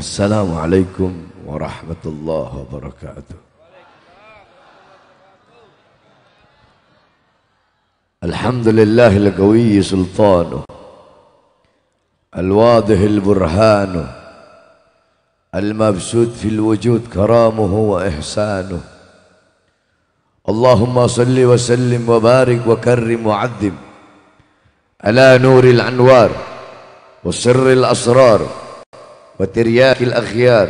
السلام عليكم ورحمة الله وبركاته. الحمد لله القوي سلطانه الواضح البرهان المبسوط في الوجود كرامه وإحسانه. اللهم صل وسلم وبارك وكرم وعظم على نور الأنوار وسر الأسرار وترياك الأخيار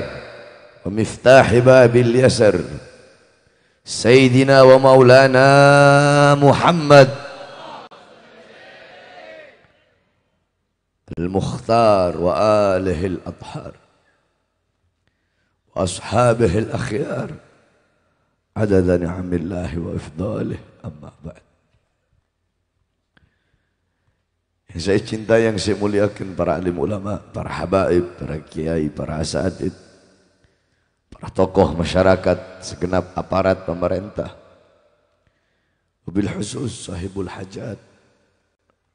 ومفتاح باب اليسر. سيدنا ومولانا محمد. المختار وآله الأطهار وأصحابه الأخيار. عدد نعم الله وإفضاله. أما بعد. Yang saya cinta, yang saya muliakan para alim ulama, para habaib, para kiai, para asatid, para tokoh masyarakat, segenap aparat pemerintah. Wabil khusus sahibul hajat,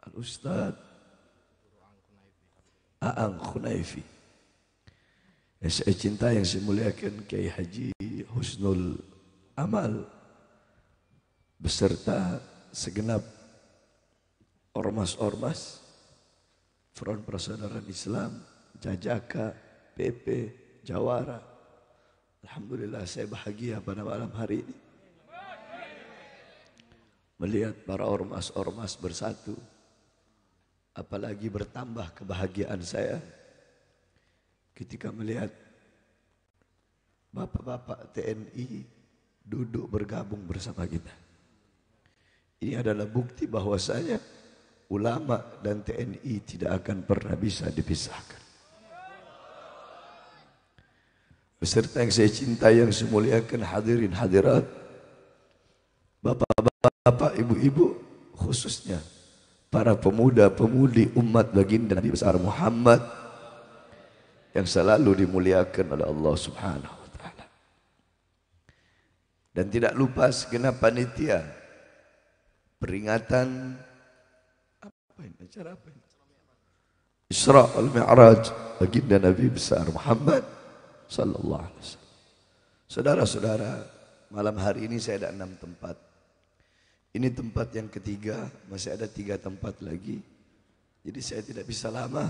al-ustad, Aang Khunaifi. Yang saya cinta, yang saya muliakan Kiai Haji Husnul Amal beserta segenap ormas-ormas Front Persaudaraan Islam, Jajaka, PP, Jawara. Alhamdulillah saya bahagia pada malam hari ini. Melihat para ormas-ormas bersatu Apalagi bertambah kebahagiaan saya ketika melihat bapak-bapak TNI duduk bergabung bersama kita. Ini adalah bukti bahwa saya ulama dan TNI tidak akan pernah bisa dipisahkan. Beserta yang saya cintai yang saya hadirin hadirat, bapak-bapak, ibu-ibu khususnya para pemuda-pemudi umat baginda Nabi besar Muhammad yang selalu dimuliakan oleh Allah Subhanahu wa taala. Dan tidak lupa segenap panitia peringatan apa ini acara apa ini? Isra al Mi'raj baginda Nabi besar Muhammad sallallahu alaihi wasallam. Saudara-saudara, malam hari ini saya ada enam tempat ini tempat yang ketiga, masih ada tiga tempat lagi. Jadi saya tidak bisa lama,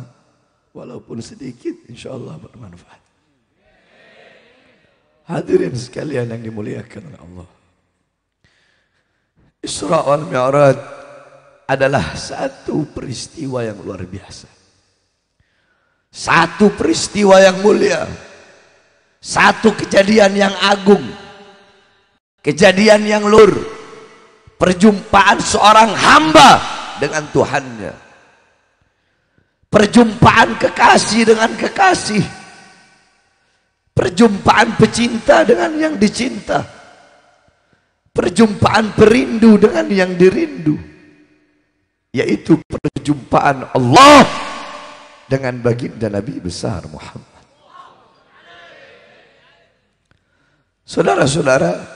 walaupun sedikit, insya Allah bermanfaat. Hadirin sekalian yang dimuliakan oleh Allah. Isra wal Mi'raj adalah satu peristiwa yang luar biasa. Satu peristiwa yang mulia. Satu kejadian yang agung. Kejadian yang luar perjumpaan seorang hamba dengan Tuhannya perjumpaan kekasih dengan kekasih perjumpaan pecinta dengan yang dicinta perjumpaan perindu dengan yang dirindu yaitu perjumpaan Allah dengan baginda Nabi besar Muhammad saudara-saudara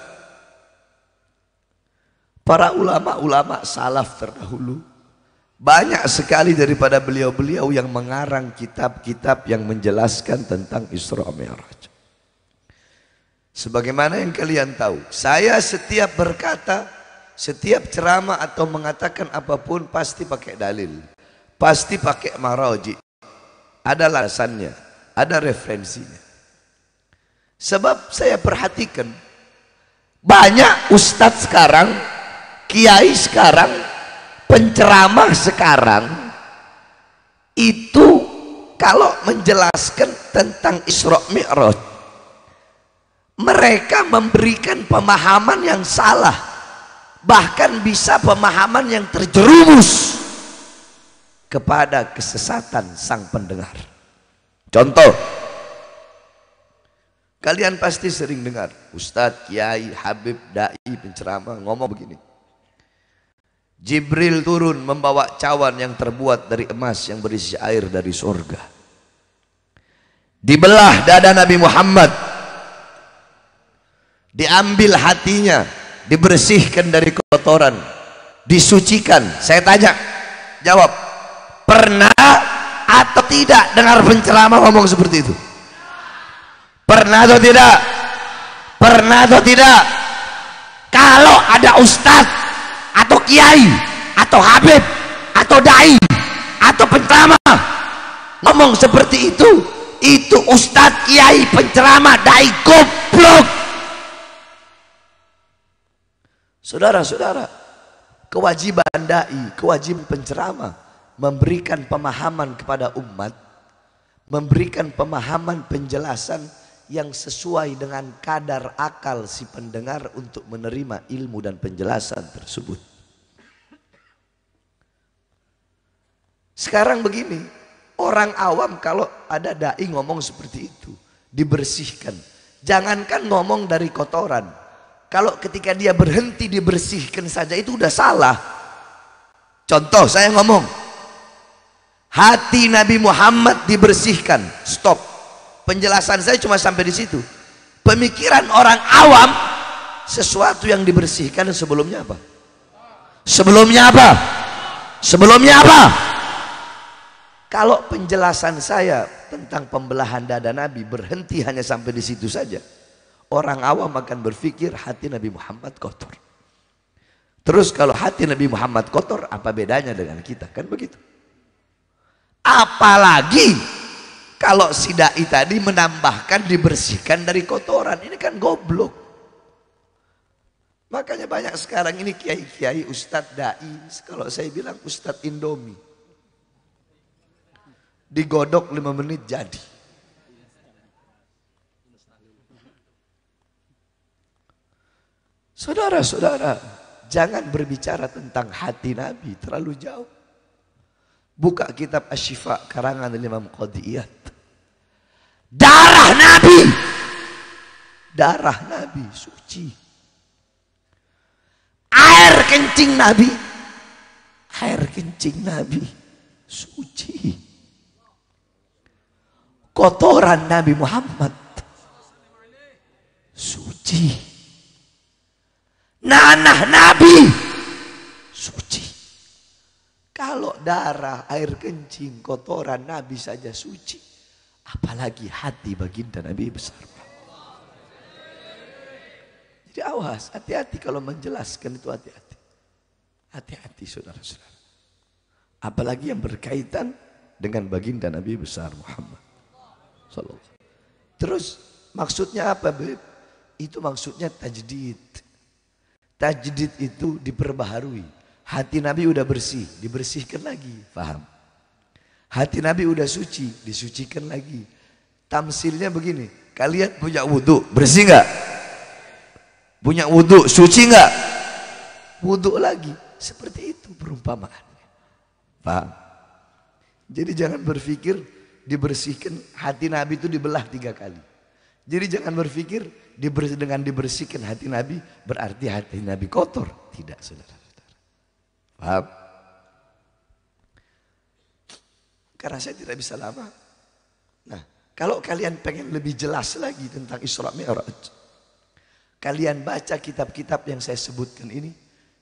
Para ulama-ulama salaf terdahulu banyak sekali daripada beliau-beliau yang mengarang kitab-kitab yang menjelaskan tentang Isra Mi'raj. Sebagaimana yang kalian tahu, saya setiap berkata, setiap ceramah atau mengatakan apa pun pasti pakai dalil. Pasti pakai maraji. Ada alasannya, ada referensinya. Sebab saya perhatikan banyak ustadz sekarang kiai sekarang, penceramah sekarang itu kalau menjelaskan tentang Isra Mi'raj mereka memberikan pemahaman yang salah bahkan bisa pemahaman yang terjerumus kepada kesesatan sang pendengar contoh kalian pasti sering dengar Ustadz, Kiai, Habib, Dai, penceramah ngomong begini Jibril turun membawa cawan yang terbuat dari emas yang berisi air dari surga. Dibelah dada Nabi Muhammad. Diambil hatinya, dibersihkan dari kotoran, disucikan. Saya tanya, jawab. Pernah atau tidak dengar penceramah ngomong seperti itu? Pernah atau tidak? Pernah atau tidak? Kalau ada ustadz atau kiai atau habib atau dai atau penceramah ngomong seperti itu, itu ustadz, kiai, penceramah, dai goblok. Saudara-saudara, kewajiban dai, kewajiban penceramah memberikan pemahaman kepada umat, memberikan pemahaman penjelasan yang sesuai dengan kadar akal si pendengar untuk menerima ilmu dan penjelasan tersebut. Sekarang begini, orang awam kalau ada dai ngomong seperti itu, dibersihkan. Jangankan ngomong dari kotoran. Kalau ketika dia berhenti dibersihkan saja itu udah salah. Contoh saya ngomong, hati Nabi Muhammad dibersihkan. Stop. Penjelasan saya cuma sampai di situ. Pemikiran orang awam sesuatu yang dibersihkan sebelumnya apa? Sebelumnya apa? Sebelumnya apa? Kalau penjelasan saya tentang pembelahan dada Nabi berhenti hanya sampai di situ saja, orang awam akan berpikir hati Nabi Muhammad kotor. Terus kalau hati Nabi Muhammad kotor, apa bedanya dengan kita? Kan begitu. Apalagi kalau si dai tadi menambahkan dibersihkan dari kotoran, ini kan goblok. Makanya banyak sekarang ini kiai-kiai, ustadz dai, kalau saya bilang ustadz Indomie digodok lima menit jadi. Saudara-saudara, jangan berbicara tentang hati Nabi terlalu jauh. Buka kitab Asyifa karangan Imam Qadiyat. Darah Nabi. Darah Nabi suci. Air kencing Nabi. Air kencing Nabi suci kotoran Nabi Muhammad suci nanah Nabi. Suci. Kalau darah air kencing kotoran Nabi saja suci. Apalagi hati baginda Nabi besar. Jadi awas hati-hati kalau menjelaskan itu hati-hati. Hati-hati saudara-saudara. Apalagi yang berkaitan dengan baginda Nabi besar Muhammad Terus maksudnya apa Beb? Itu maksudnya tajdid. Tajdid itu diperbaharui. Hati Nabi udah bersih, dibersihkan lagi. Faham? Hati Nabi udah suci, disucikan lagi. Tamsilnya begini, kalian punya wudhu, bersih nggak? Punya wudhu, suci nggak? Wudhu lagi. Seperti itu perumpamaannya. Paham? Jadi jangan berpikir dibersihkan hati Nabi itu dibelah tiga kali. Jadi jangan berpikir dengan dibersihkan hati Nabi berarti hati Nabi kotor. Tidak saudara-saudara. Paham? Karena saya tidak bisa lama. Nah, kalau kalian pengen lebih jelas lagi tentang Isra Mi'raj. Kalian baca kitab-kitab yang saya sebutkan ini.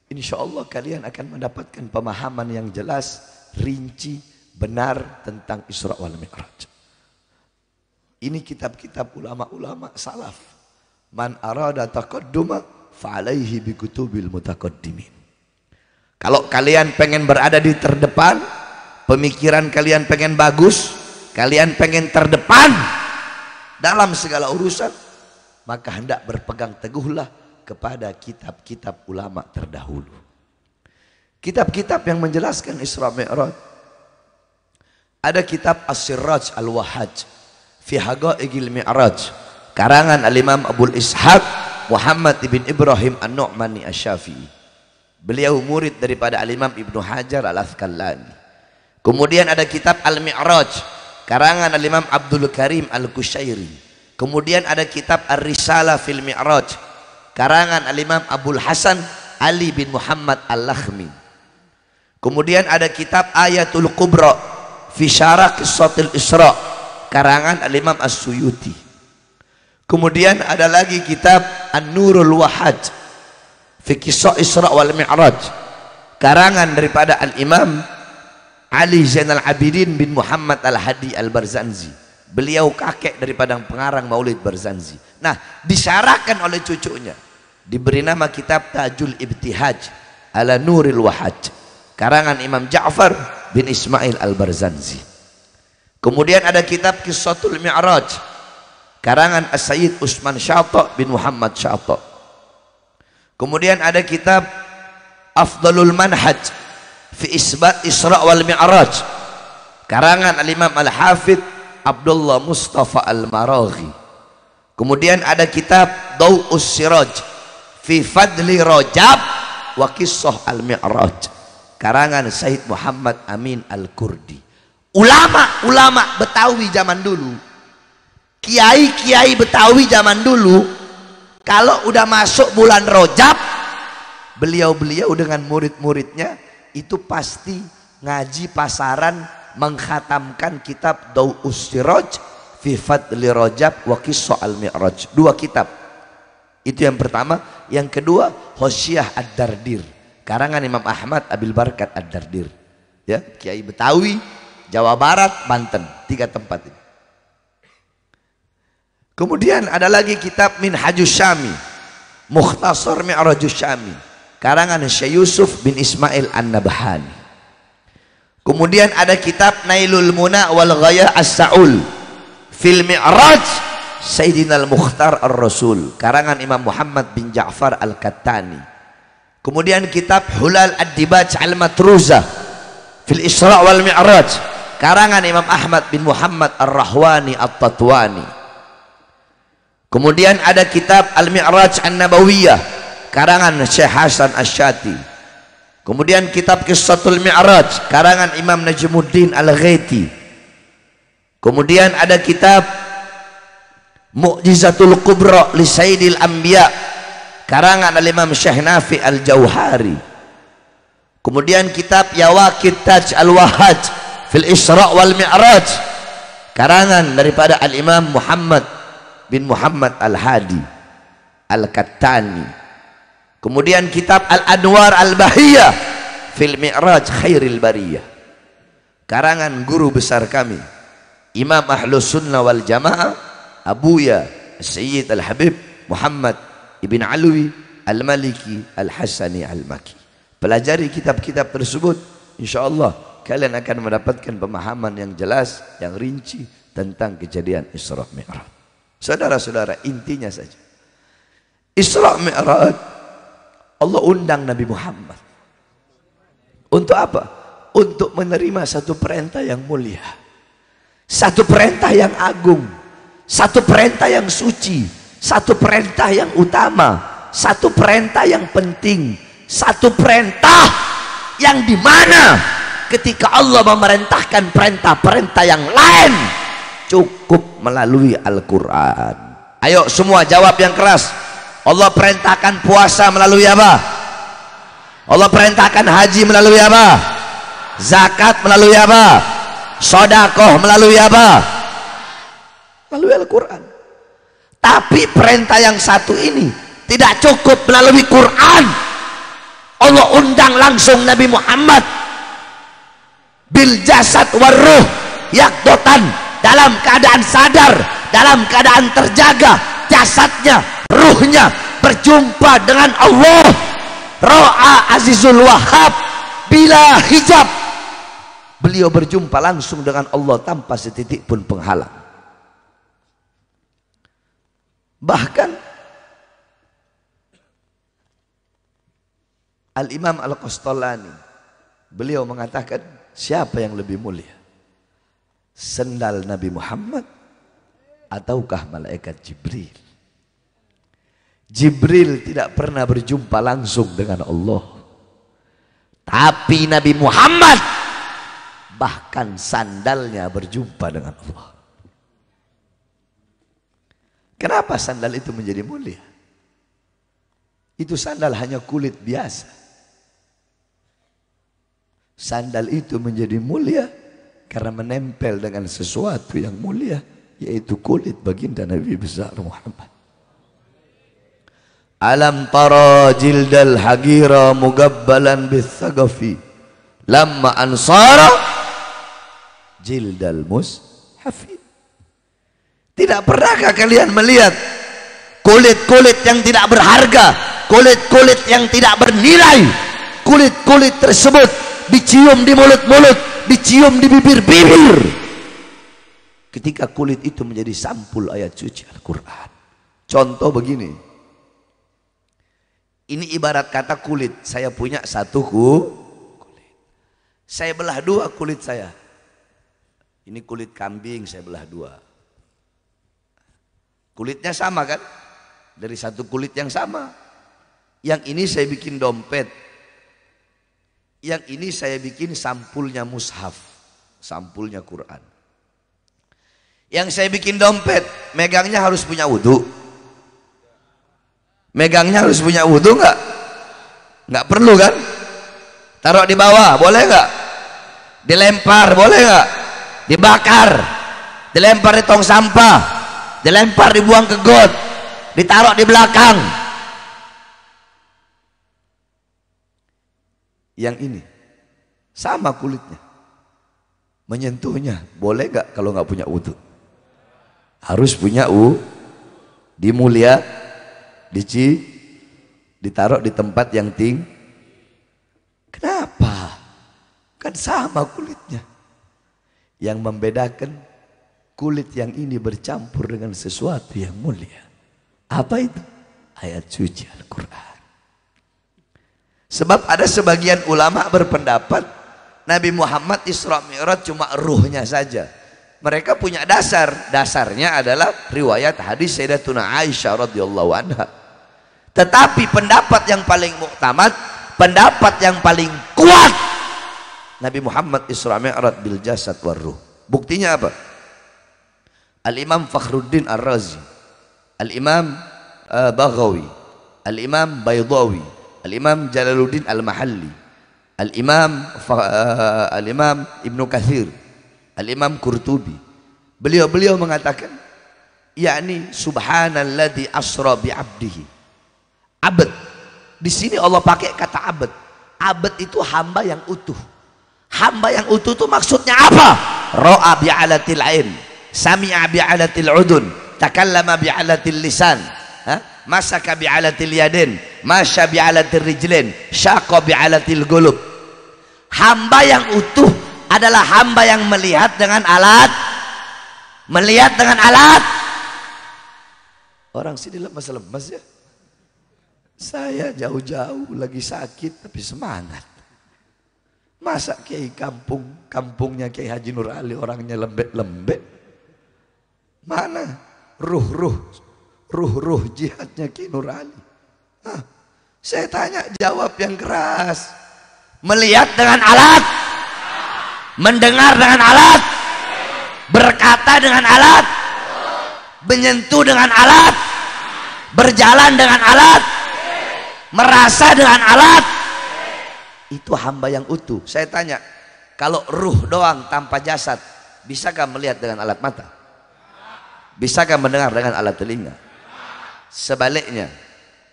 Insya Allah kalian akan mendapatkan pemahaman yang jelas, rinci, benar tentang Isra wal Mi'raj. Ini kitab-kitab ulama-ulama salaf. Man arada taqadduma fa'alaihi bi kutubil mutaqaddimin. Kalau kalian pengen berada di terdepan, pemikiran kalian pengen bagus, kalian pengen terdepan dalam segala urusan, maka hendak berpegang teguhlah kepada kitab-kitab ulama terdahulu. Kitab-kitab yang menjelaskan Isra Mi'raj ada kitab As-Sirraj Al-Wahaj fi Haqaiqil Mi'raj karangan Al-Imam Abu Ishaq Muhammad ibn Ibrahim An-Nu'mani Asy-Syafi'i. Beliau murid daripada Al-Imam Ibnu Hajar Al-Asqalani. Kemudian ada kitab Al-Mi'raj karangan Al-Imam Abdul Karim Al-Kushairi. Kemudian ada kitab Ar-Risalah fil Mi'raj karangan Al-Imam Abdul Hasan Ali bin Muhammad Al-Lakhmi. Kemudian ada kitab Ayatul Kubra fi syarah kisahil Isra karangan Al-Imam As-Suyuti kemudian ada lagi kitab An-Nurul Wahaj fi kisah Isra wal Mi'raj karangan daripada Al-Imam Ali Zainal Abidin bin Muhammad Al-Hadi Al-Barzanzi Beliau kakek dari padang pengarang Maulid Barzanzi. Nah, disyarahkan oleh cucunya. Diberi nama kitab Tajul Ibtihaj ala Nuril Wahaj. Karangan Imam Ja'far bin Ismail Al-Barzanzi. Kemudian ada kitab Kissatul Mi'raj. Karangan As-Sayyid Usman Syata bin Muhammad Syata. Kemudian ada kitab Afdalul Manhaj fi Isbat Isra wal Mi'raj. Karangan Al-Imam Al-Hafidh Abdullah Mustafa Al-Maraghi kemudian ada kitab Daw'us Siraj fi Fadli Rajab wa Kisah Al-Mi'raj karangan Said Muhammad Amin Al-Kurdi ulama-ulama Betawi zaman dulu kiai-kiai Betawi zaman dulu kalau udah masuk bulan Rojab beliau-beliau dengan murid-muridnya itu pasti ngaji pasaran menghatamkan kitab Dawus Siraj fi Fadli Rajab wa Qissa Al-Mi'raj. Dua kitab. Itu yang pertama, yang kedua Hosyah Ad-Dardir. Karangan Imam Ahmad Abil Barkat Ad-Dardir. Ya, Kiai Betawi, Jawa Barat, Banten, tiga tempat ini. Kemudian ada lagi kitab Minhajus Syami, Mukhtasar Mi'rajus Syami. Karangan Syekh Yusuf bin Ismail An-Nabhani. Kemudian ada kitab Nailul Muna wal Ghaya As-Sa'ul fil Mi'raj Sayyidina Al-Mukhtar Ar-Rasul karangan Imam Muhammad bin Ja'far Al-Kattani. Kemudian kitab Hulal Ad-Dibaj Al-Matruza fil Isra wal Mi'raj karangan Imam Ahmad bin Muhammad Ar-Rahwani At-Tatwani. Kemudian ada kitab Al-Mi'raj An-Nabawiyah karangan Syekh Hasan Asy-Syati. Kemudian kitab Qissatul Mi'raj karangan Imam Najmuddin Al-Ghaiti. Kemudian ada kitab Mu'jizatul Kubra li Sayyidil Anbiya karangan Al-Imam Syekh Nafi Al-Jauhari. Kemudian kitab Yawaqit Taj Al-Wahaj fil Isra wal Mi'raj karangan daripada Al-Imam Muhammad bin Muhammad Al-Hadi Al-Kattani. Kemudian kitab Al-Anwar Al-Bahiyah fil Mi'raj Khairil Bariyah. Karangan guru besar kami Imam Ahlus Sunnah wal Jamaah Abuya Sayyid Al-Habib Muhammad Ibn Alwi Al-Maliki Al-Hasani Al-Maki. Pelajari kitab-kitab tersebut insyaallah kalian akan mendapatkan pemahaman yang jelas, yang rinci tentang kejadian Isra Mi'raj. Saudara-saudara, intinya saja. Isra Mi'raj Allah undang Nabi Muhammad. Untuk apa? Untuk menerima satu perintah yang mulia. Satu perintah yang agung. Satu perintah yang suci. Satu perintah yang utama. Satu perintah yang penting. Satu perintah yang di mana ketika Allah memerintahkan perintah-perintah yang lain cukup melalui Al-Quran. Ayo semua jawab yang keras. Allah perintahkan puasa melalui apa? Allah perintahkan haji melalui apa? Zakat melalui apa? Sodakoh melalui apa? Melalui Al-Quran. Tapi perintah yang satu ini tidak cukup melalui Quran. Allah undang langsung Nabi Muhammad bil jasad waruh yakdotan dalam keadaan sadar dalam keadaan terjaga jasadnya ruhnya berjumpa dengan Allah. Ro'a azizul wahab bila hijab. Beliau berjumpa langsung dengan Allah tanpa setitik pun penghalang. Bahkan Al-Imam Al-Qastolani beliau mengatakan siapa yang lebih mulia sendal Nabi Muhammad ataukah malaikat Jibril Jibril tidak pernah berjumpa langsung dengan Allah. Tapi Nabi Muhammad bahkan sandalnya berjumpa dengan Allah. Kenapa sandal itu menjadi mulia? Itu sandal hanya kulit biasa. Sandal itu menjadi mulia karena menempel dengan sesuatu yang mulia yaitu kulit baginda Nabi besar Muhammad. Alam tara jildal hagira mugabbalan bisagafi lamma ansara jildal mushafid Tidak pernahkah kalian melihat kulit-kulit yang tidak berharga, kulit-kulit yang tidak bernilai, kulit-kulit tersebut dicium di mulut-mulut, dicium di bibir-bibir. Ketika kulit itu menjadi sampul ayat suci Al-Quran. Contoh begini. Ini ibarat kata kulit. Saya punya satu kulit. Saya belah dua kulit saya. Ini kulit kambing saya belah dua. Kulitnya sama kan? Dari satu kulit yang sama. Yang ini saya bikin dompet. Yang ini saya bikin sampulnya mushaf. Sampulnya Quran. Yang saya bikin dompet, megangnya harus punya wudhu. Megangnya harus punya wudhu nggak? Nggak perlu kan? Taruh di bawah, boleh nggak? Dilempar, boleh nggak? Dibakar, dilempar di tong sampah, dilempar dibuang ke got, ditaruh di belakang yang ini. Sama kulitnya. Menyentuhnya. Boleh gak kalau nggak punya wudhu? Harus punya u dimulia dici ditaruh di tempat yang ting kenapa? Kan sama kulitnya. Yang membedakan kulit yang ini bercampur dengan sesuatu yang mulia. Apa itu? Ayat suci Al-Quran. Sebab ada sebagian ulama berpendapat Nabi Muhammad Isra Mi'raj cuma ruhnya saja. Mereka punya dasar. Dasarnya adalah riwayat hadis Sayyidatuna Aisyah radhiyallahu anha. Tetapi pendapat yang paling muktamad, pendapat yang paling kuat Nabi Muhammad Isra Mi'raj bil jasad war ruh. Buktinya apa? Al-Imam Fakhruddin Ar-Razi Al-Imam uh, Baghawi, Al-Imam Baydawi, Al-Imam Jalaluddin Al-Mahalli, Al-Imam uh, Al-Imam Ibnu Kathir, Al-Imam Qurtubi. Beliau-beliau mengatakan yakni subhanalladzi asra bi 'abdihi. Abd. Di sini Allah pakai kata abd. Abd itu hamba yang utuh. Hamba yang utuh itu maksudnya apa? Ra'a bi'alatil ain, sami'a bi'alatil udun, takallama bi'alatil lisan ha? Masaka bi'alatil yadin masya bi'alatil rijlin syaqa bi'alatil gulub. Hamba yang utuh adalah hamba yang melihat dengan alat. Melihat dengan alat. Orang sini lemas-lemas ya. Saya jauh-jauh lagi sakit tapi semangat. Masa kiai kampung kampungnya kiai Haji Nur Ali orangnya lembek-lembek? Mana? Ruh-ruh ruh-ruh jihadnya Ki Nur Ali. Hah, saya tanya jawab yang keras. Melihat dengan alat, mendengar dengan alat, berkata dengan alat, menyentuh dengan alat, berjalan dengan alat, merasa dengan alat. Itu hamba yang utuh. Saya tanya, kalau ruh doang tanpa jasad, bisakah melihat dengan alat mata? Bisakah mendengar dengan alat telinga? Sebaliknya,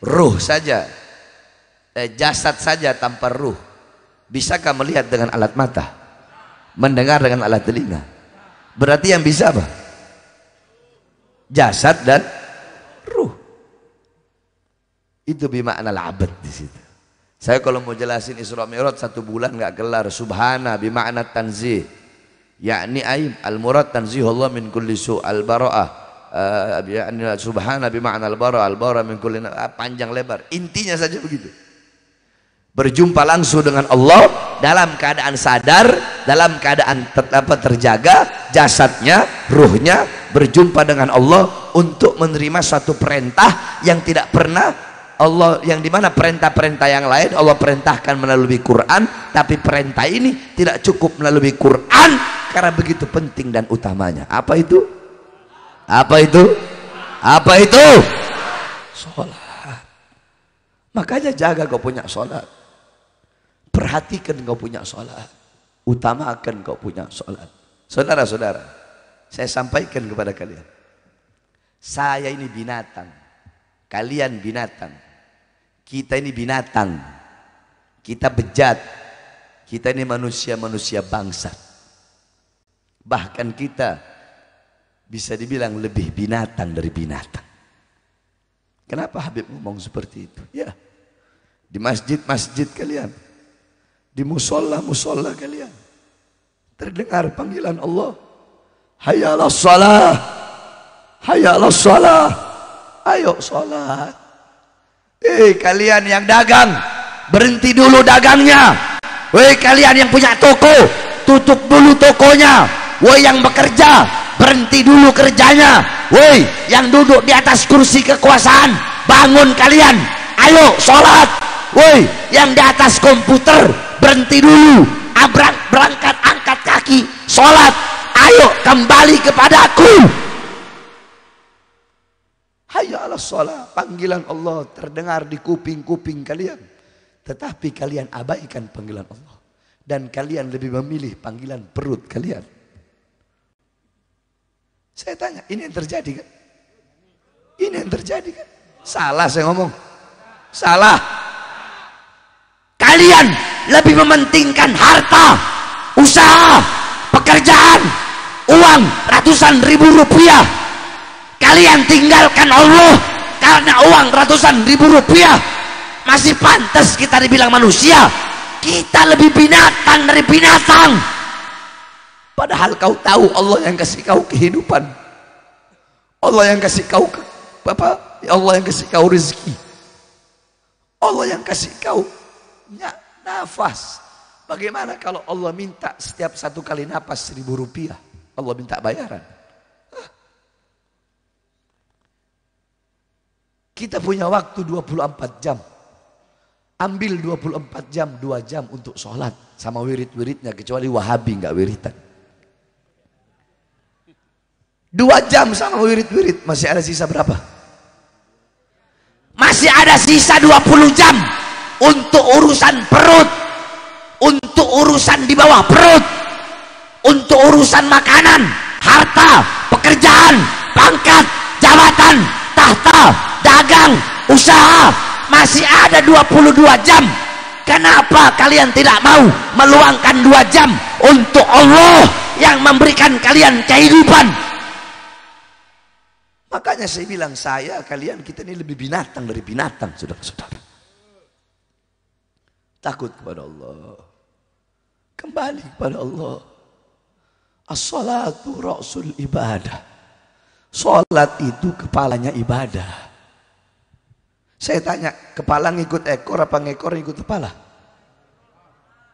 ruh saja, eh, jasad saja tanpa ruh, bisakah melihat dengan alat mata? Mendengar dengan alat telinga? Berarti yang bisa apa? Jasad dan ruh. Itu bimakna al-abad di situ. Saya kalau mau jelasin Isra Mi'raj satu bulan nggak kelar. Subhana bimakna tanzih yakni aib al murad tanzihullah min kulli su al bara'ah uh, yakni subhana bi ma'na al bara al bara min kulli uh, panjang lebar. Intinya saja begitu. Berjumpa langsung dengan Allah dalam keadaan sadar dalam keadaan tetap terjaga jasadnya ruhnya berjumpa dengan Allah untuk menerima suatu perintah yang tidak pernah Allah yang di mana perintah-perintah yang lain Allah perintahkan melalui Quran tapi perintah ini tidak cukup melalui Quran karena begitu penting dan utamanya. Apa itu? Apa itu? apa itu? sholat makanya jaga kau punya sholat perhatikan kau punya sholat utamakan kau punya sholat saudara-saudara saya sampaikan kepada kalian saya ini binatang kalian binatang kita ini binatang. Kita bejat. Kita ini manusia-manusia bangsa. Bahkan kita bisa dibilang lebih binatang dari binatang. Kenapa Habib ngomong seperti itu? Ya, di masjid-masjid kalian, di musola-musola kalian, terdengar panggilan Allah. Hayalah salah, hayalah salah, ayo salat. Eh kalian yang dagang, berhenti dulu dagangnya. Woi kalian yang punya toko, tutup dulu tokonya. Woi yang bekerja, berhenti dulu kerjanya. Woi yang duduk di atas kursi kekuasaan, bangun kalian. Ayo sholat. Woi yang di atas komputer, berhenti dulu. Abrang berangkat angkat kaki, sholat. Ayo kembali kepadaku. Hayya ala sholat. Panggilan Allah terdengar di kuping-kuping kalian. Tetapi kalian abaikan panggilan Allah. Dan kalian lebih memilih panggilan perut kalian. Saya tanya, ini yang terjadi kan? Ini yang terjadi kan? Salah saya ngomong. Salah. Kalian lebih mementingkan harta, usaha, pekerjaan, uang ratusan ribu rupiah. Kalian tinggalkan Allah karena uang ratusan ribu rupiah masih pantas kita dibilang manusia kita lebih binatang dari binatang padahal kau tahu Allah yang kasih kau kehidupan. Allah yang kasih kau apa? Allah yang kasih kau rezeki. Allah yang kasih kau nafas. Bagaimana kalau Allah minta setiap satu kali nafas seribu rupiah? Allah minta bayaran. Kita punya waktu 24 jam. Ambil 24 jam, 2 jam untuk sholat. Sama wirid-wiridnya, kecuali wahabi nggak wiritan. Dua jam sama wirid-wirid, masih ada sisa berapa? Masih ada sisa 20 jam untuk urusan perut, untuk urusan di bawah perut, untuk urusan makanan, harta, pekerjaan, pangkat, jabatan, tahta, dagang, usaha, masih ada 22 jam. Kenapa kalian tidak mau meluangkan dua jam untuk Allah yang memberikan kalian kehidupan makanya saya bilang saya kalian kita ini lebih binatang dari binatang saudara-saudara takut kepada Allah kembali kepada Allah as-salatu rasul ibadah salat itu kepalanya ibadah saya tanya, kepala ngikut ekor apa ngekor ngikut kepala?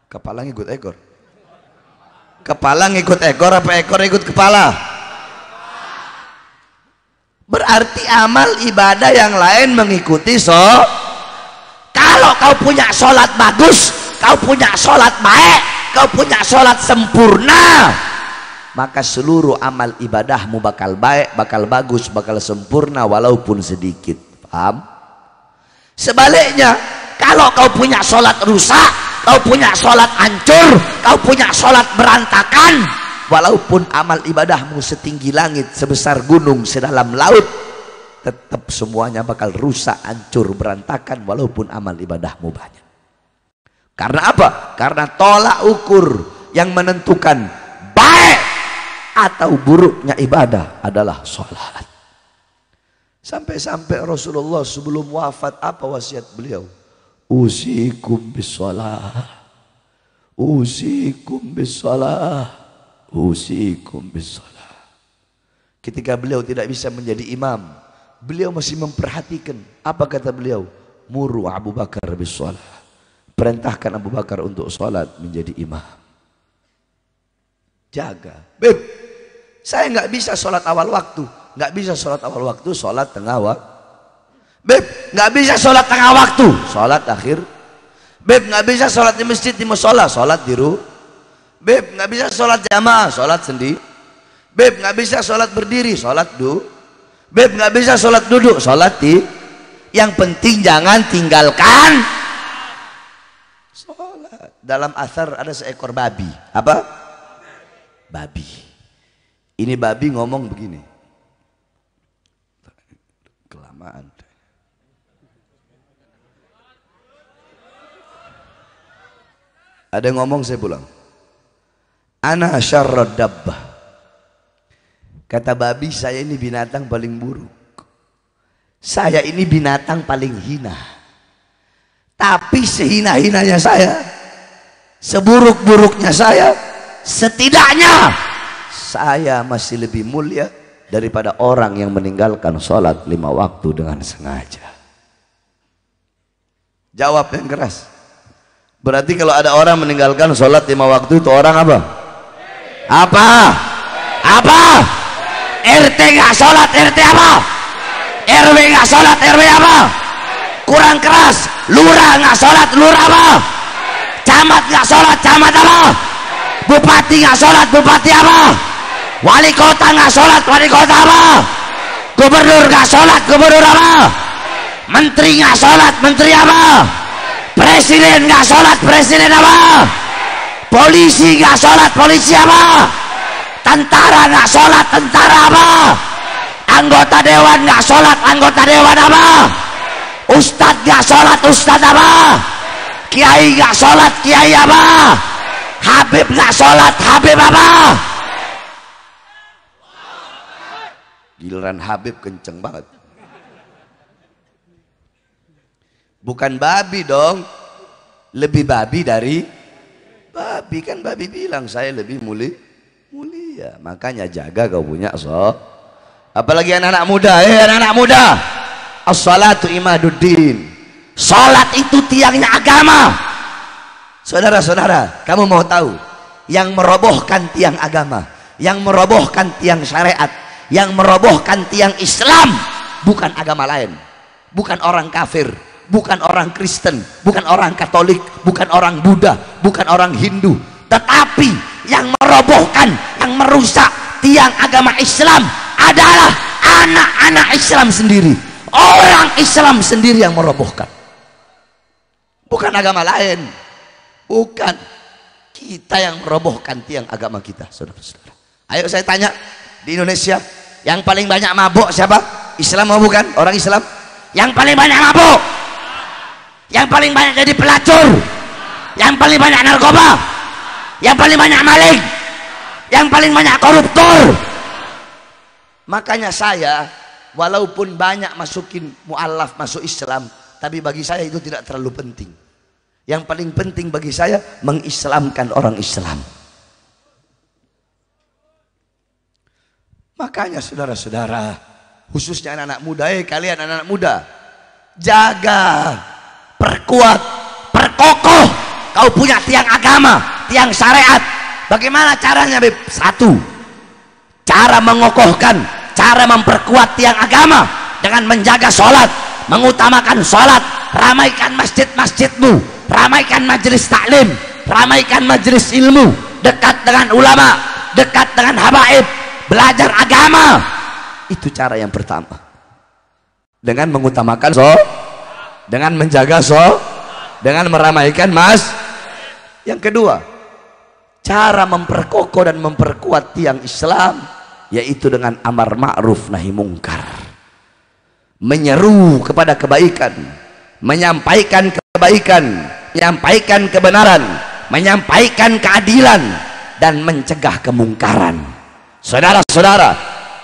Kepala ngikut ekor. Kepala ngikut ekor apa ekor ngikut kepala? Berarti amal ibadah yang lain mengikuti so. Kalau kau punya sholat bagus, kau punya sholat baik, kau punya sholat sempurna, maka seluruh amal ibadahmu bakal baik, bakal bagus, bakal sempurna walaupun sedikit. Paham? Sebaliknya, kalau kau punya sholat rusak, kau punya sholat hancur, kau punya sholat berantakan, walaupun amal ibadahmu setinggi langit, sebesar gunung, sedalam laut, tetap semuanya bakal rusak, hancur, berantakan, walaupun amal ibadahmu banyak. Karena apa? Karena tolak ukur yang menentukan baik atau buruknya ibadah adalah sholat. Sampai-sampai Rasulullah sebelum wafat apa wasiat beliau? Usikum bisalah. Usikum bisalah. Usikum bisalah. Ketika beliau tidak bisa menjadi imam, beliau masih memperhatikan apa kata beliau? Muru Abu Bakar bisalah. Perintahkan Abu Bakar untuk salat menjadi imam. Jaga. Beb, saya nggak bisa salat awal waktu nggak bisa sholat awal waktu, sholat tengah waktu. Beb, nggak bisa sholat tengah waktu, sholat akhir. Beb, nggak bisa sholat di masjid di musola, sholat di rumah. Beb, nggak bisa sholat jamaah, sholat sendiri. Beb, nggak bisa sholat berdiri, sholat du. Beb, nggak bisa sholat duduk, sholat di. Yang penting jangan tinggalkan sholat. Dalam asar ada seekor babi. Apa? Babi. Ini babi ngomong begini. kelamaan. Ada yang ngomong saya pulang. Ana syarrad. Kata babi, saya ini binatang paling buruk. Saya ini binatang paling hina. Tapi sehina-hinanya saya, seburuk-buruknya saya, setidaknya saya masih lebih mulia daripada orang yang meninggalkan sholat lima waktu dengan sengaja. Jawab yang keras. Berarti kalau ada orang meninggalkan sholat lima waktu itu orang apa? Apa? Apa? RT nggak sholat RT apa? RW nggak sholat RW apa? Kurang keras. Lurah nggak sholat lurah apa? Camat nggak sholat camat apa? Bupati nggak sholat bupati apa? Wali kota nggak sholat wali kota apa? Gubernur nggak sholat gubernur apa? Menteri nggak sholat menteri apa? Presiden nggak sholat presiden apa? Polisi nggak sholat polisi apa? Tentara nggak sholat tentara apa? Anggota dewan nggak sholat anggota dewan apa? Ustadz nggak sholat ustadz apa? Kiai nggak sholat kiai apa? Habib nggak sholat Habib apa? Giliran Habib kenceng banget. Bukan babi dong. Lebih babi dari babi kan babi bilang saya lebih mulia mulia. Makanya jaga kau punya so apalagi anak-anak muda eh anak-anak muda. As-salatu imaduddin. Salat itu tiangnya agama. Saudara-saudara kamu mau tahu? Yang merobohkan tiang agama yang merobohkan tiang syariat yang merobohkan tiang Islam bukan agama lain. Bukan orang kafir bukan orang Kristen, bukan orang Katolik, bukan orang Buddha, bukan orang Hindu, tetapi yang merobohkan, yang merusak tiang agama Islam adalah anak-anak Islam sendiri. Orang Islam sendiri yang merobohkan. Bukan agama lain. Bukan kita yang merobohkan tiang agama kita, saudara-saudara. Ayo saya tanya, di Indonesia yang paling banyak mabuk siapa? Islam mau bukan? Orang Islam? Yang paling banyak mabuk? Yang paling banyak jadi pelacur. Yang paling banyak narkoba. Yang paling banyak maling. Yang paling banyak koruptor. Makanya saya walaupun banyak masukin mu'alaf masuk Islam tapi bagi saya itu tidak terlalu penting. Yang paling penting bagi saya mengislamkan orang Islam. Makanya saudara-saudara khususnya anak-anak muda eh kalian anak-anak muda jaga perkuat, perkokoh. Kau punya tiang agama, tiang syariat. Bagaimana caranya, Beb? Satu, cara mengokohkan, cara memperkuat tiang agama dengan menjaga sholat, mengutamakan sholat, ramaikan masjid-masjidmu, ramaikan majelis taklim, ramaikan majelis ilmu, dekat dengan ulama, dekat dengan habaib, belajar agama. Itu cara yang pertama. Dengan mengutamakan sholat, dengan menjaga so dengan meramaikan mas. Yang kedua cara memperkokoh dan memperkuat tiang Islam yaitu dengan amar ma'ruf nahi mungkar. Menyeru kepada kebaikan menyampaikan kebaikan menyampaikan kebenaran menyampaikan keadilan dan mencegah kemungkaran. Saudara-saudara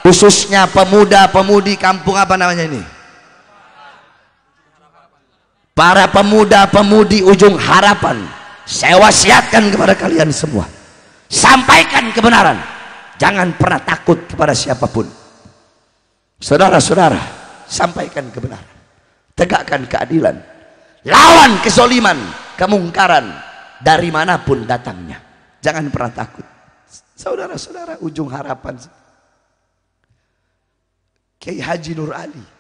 khususnya pemuda-pemudi kampung apa namanya ini para pemuda-pemudi ujung harapan saya wasiatkan kepada kalian semua. Sampaikan kebenaran. Jangan pernah takut kepada siapa pun. Saudara-saudara sampaikan kebenaran. Tegakkan keadilan. Lawan kesoliman kemungkaran dari mana pun datangnya. Jangan pernah takut. Saudara-saudara ujung harapan. Kiai Haji Nur Ali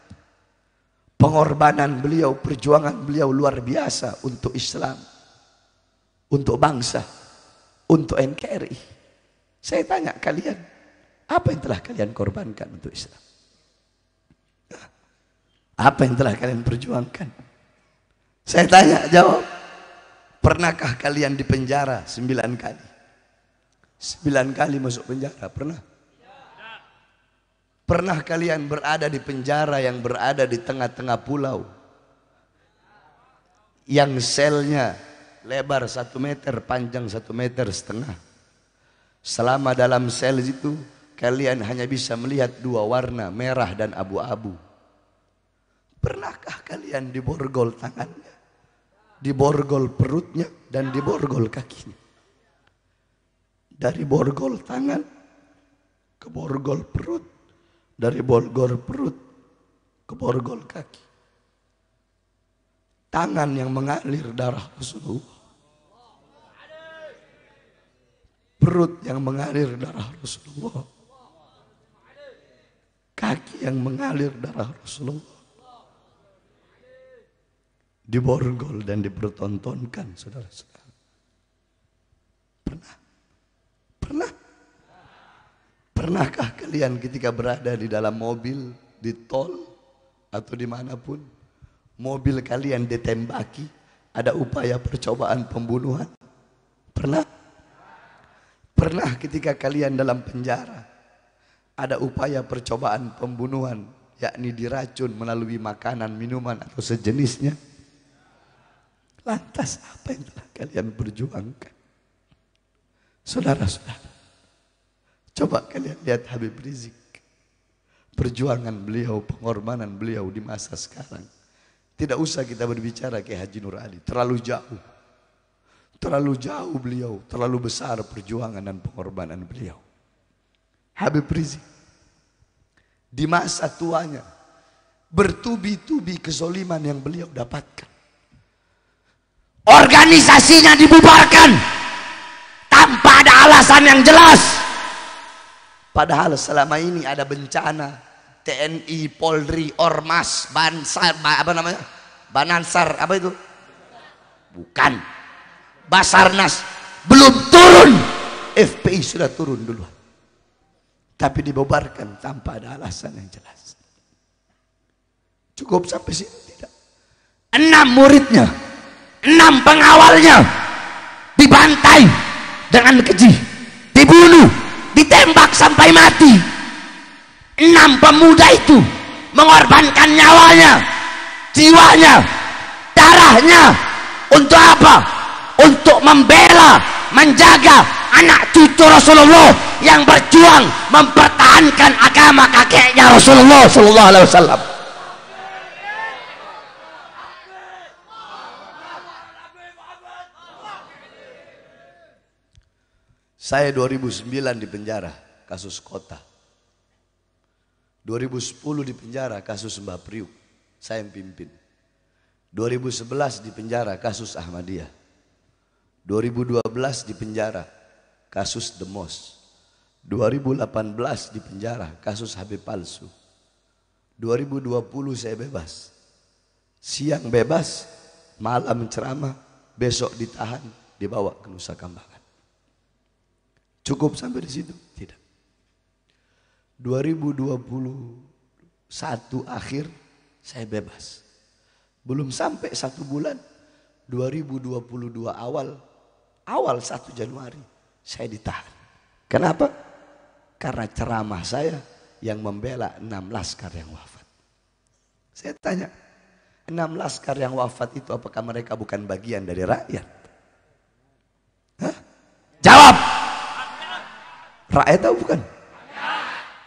pengorbanan beliau, perjuangan beliau luar biasa untuk Islam, untuk bangsa, untuk NKRI. Saya tanya kalian, apa yang telah kalian korbankan untuk Islam? Apa yang telah kalian perjuangkan? Saya tanya, jawab. Pernahkah kalian dipenjara sembilan kali? Sembilan kali masuk penjara, pernah? Pernah kalian berada di penjara yang berada di tengah-tengah pulau? Yang selnya lebar satu meter, panjang satu meter setengah. Selama dalam sel itu kalian hanya bisa melihat dua warna, merah dan abu-abu. Pernahkah kalian diborgol tangannya, diborgol perutnya, dan diborgol kakinya? Dari borgol tangan ke borgol perut, dari borgol perut ke borgol kaki. Tangan yang mengalir darah Rasulullah. Perut yang mengalir darah Rasulullah. Kaki yang mengalir darah Rasulullah. Diborgol dan dipertontonkan saudara-saudara. Pernah? Pernah? Pernahkah kalian ketika berada di dalam mobil, di tol, atau di mana pun, mobil kalian ditembaki, ada upaya percobaan pembunuhan? Pernah? Pernah ketika kalian dalam penjara, ada upaya percobaan pembunuhan, yakni diracun melalui makanan, minuman, atau sejenisnya? Lantas apa yang telah kalian perjuangkan? Saudara-saudara, coba kalian lihat Habib Rizik. Perjuangan beliau, pengorbanan beliau di masa sekarang. Tidak usah kita berbicara ke Haji Nur Ali, terlalu jauh. Terlalu jauh beliau, terlalu besar perjuangan dan pengorbanan beliau. Habib Rizik di masa tuanya bertubi-tubi kezoliman yang beliau dapatkan. Organisasinya dibubarkan tanpa ada alasan yang jelas. Padahal selama ini ada bencana TNI, Polri, Ormas, Bansar, apa namanya? Banansar, apa itu? Bukan. Basarnas belum turun. FPI sudah turun dulu. Tapi dibubarkan tanpa ada alasan yang jelas. Cukup sampai sini tidak. Enam muridnya, enam pengawalnya dibantai dengan keji, dibunuh, ditembak sampai mati. Enam pemuda itu mengorbankan nyawanya, jiwanya, darahnya untuk apa? Untuk membela, menjaga anak cucu Rasulullah yang berjuang mempertahankan agama kakeknya Rasulullah Sallallahu Alaihi Wasallam. Saya 2009 di penjara kasus kota. 2010 di penjara kasus Mbah Priuk. Saya yang pimpin. 2011 di penjara kasus Ahmadiyah. 2012 di penjara kasus Demos. 2018 di penjara kasus Habib palsu. 2020 saya bebas. Siang bebas, malam ceramah, besok ditahan, dibawa ke Nusa Kambangan. Cukup sampai di situ? Tidak. 2021 akhir saya bebas. Belum sampai satu bulan, 2022 awal, awal 1 Januari saya ditahan. Kenapa? Karena ceramah saya yang membela enam laskar yang wafat. Saya tanya, enam laskar yang wafat itu apakah mereka bukan bagian dari rakyat? Hah? Jawab. Rakyat tahu bukan?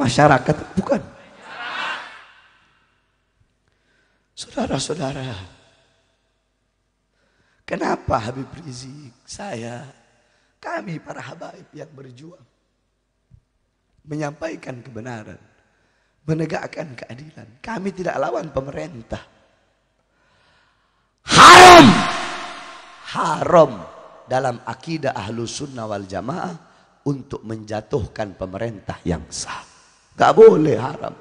Masyarakat bukan? Saudara-saudara, kenapa Habib Rizik, saya, kami para habaib yang berjuang menyampaikan kebenaran, menegakkan keadilan. Kami tidak lawan pemerintah. Haram, haram dalam akidah ahlu sunnah wal jamaah untuk menjatuhkan pemerintah yang sah. Gak boleh haram.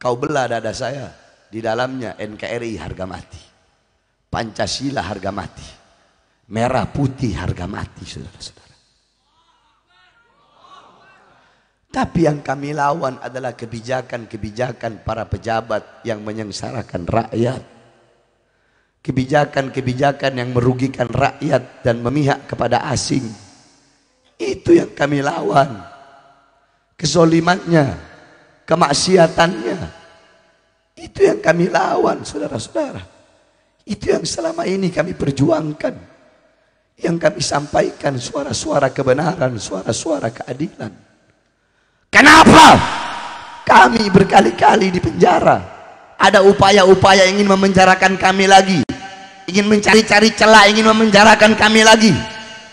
Kau belah dada saya, di dalamnya NKRI harga mati. Pancasila harga mati. Merah putih harga mati, saudara-saudara. Tapi yang kami lawan adalah kebijakan-kebijakan para pejabat yang menyengsarakan rakyat. Kebijakan-kebijakan yang merugikan rakyat dan memihak kepada asing. Itu yang kami lawan. Kezolimannya, kemaksiatannya. Itu yang kami lawan, saudara-saudara. Itu yang selama ini kami perjuangkan. Yang kami sampaikan suara-suara kebenaran, suara-suara keadilan. Kenapa? Kami berkali-kali di penjara. Ada upaya-upaya ingin memenjarakan kami lagi. Ingin mencari-cari celah, ingin memenjarakan kami lagi.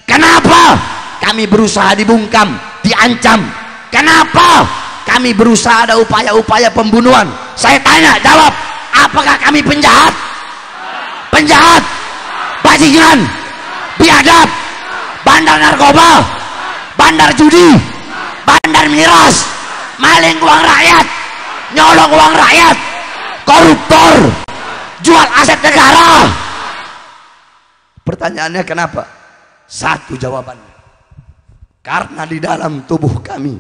Kenapa? Kami berusaha dibungkam, diancam. Kenapa? Kami berusaha ada upaya-upaya pembunuhan. Saya tanya, jawab. Apakah kami penjahat? Penjahat? Bajingan? Biadab? Bandar narkoba? Bandar judi? Bandar miras? Maling uang rakyat? Nyolong uang rakyat? Koruptor? Jual aset negara? Pertanyaannya kenapa? Satu jawabannya. Karena di dalam tubuh kami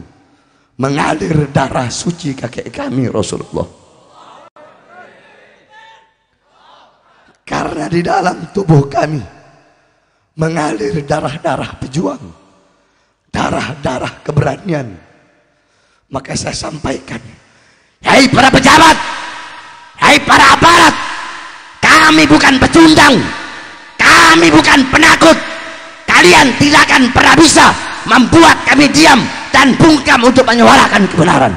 mengalir darah suci kakek kami Rasulullah. Karena di dalam tubuh kami mengalir darah-darah pejuang, darah-darah keberanian. Maka saya sampaikan, Hei para pejabat, hei para aparat, kami bukan pecundang, kami bukan penakut. Kalian tidak akan pernah bisa membuat kami diam dan bungkam untuk menyuarakan kebenaran.